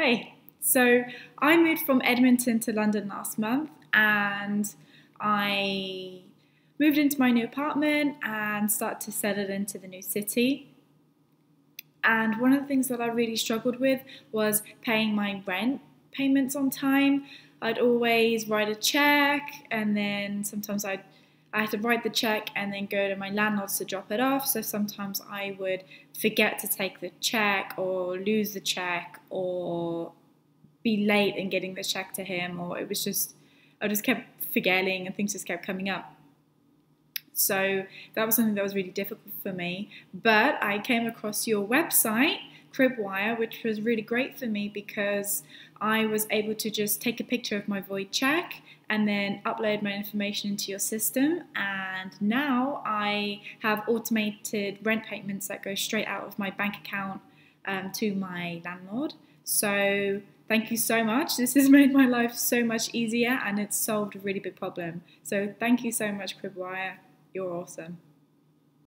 Hey, so I moved from Edmonton to London last month and I moved into my new apartment and started to settle into the new city. And one of the things that I really struggled with was paying my rent payments on time. I'd always write a check and then sometimes I'd I had to write the check and then go to my landlords to drop it off. So sometimes I would forget to take the check or lose the check or be late in getting the check to him or it was just I just kept forgetting and things just kept coming up. So that was something that was really difficult for me. But I came across your website Cribwire, which was really great for me because I was able to just take a picture of my void check and then upload my information into your system. And now I have automated rent payments that go straight out of my bank account um, to my landlord. So thank you so much. This has made my life so much easier and it's solved a really big problem. So thank you so much, Cribwire. You're awesome.